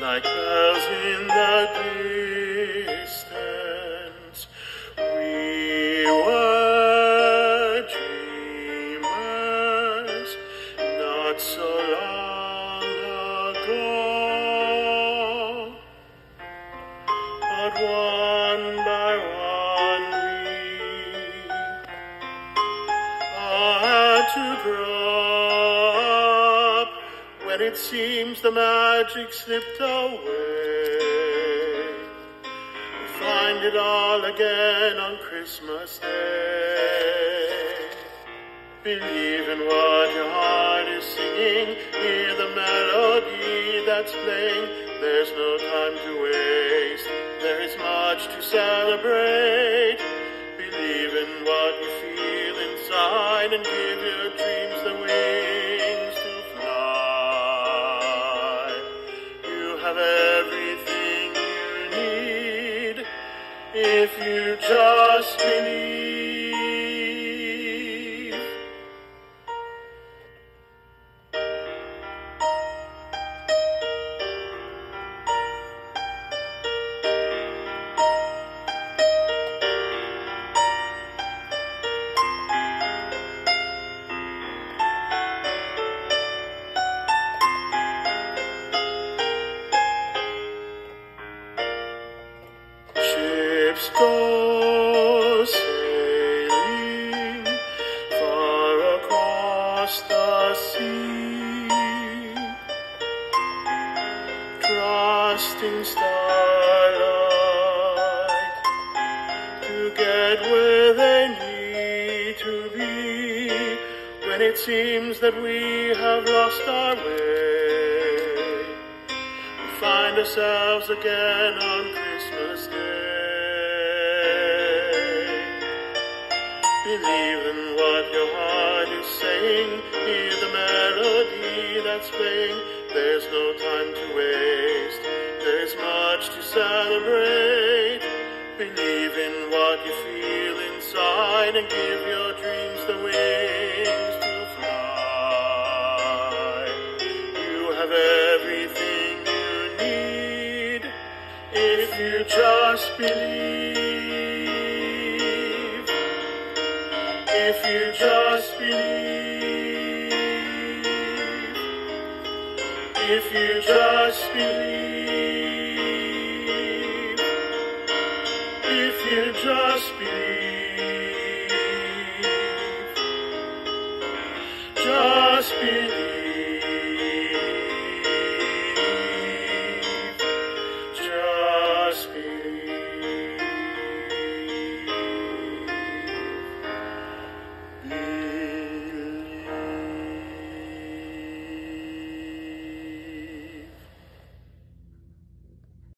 Like bells in the distance. We were dreamers not so long ago. When it seems the magic slipped away. We find it all again on Christmas Day. Believe in what your heart is singing. Hear the melody that's playing. There's no time to waste. There is much to celebrate. Believe in what you feel inside and give your dreams if you just believe. Go sailing far across the sea, trusting starlight to get where they need to be. When it seems that we have lost our way, we find ourselves again on Christmas Day. Believe in what your heart is saying. Hear the melody that's playing. There's no time to waste. There's much to celebrate. Believe in what you feel inside and give your dreams the wings to fly. You have everything you need if you just believe. If you just believe. If you just believe. If you just believe. Just believe.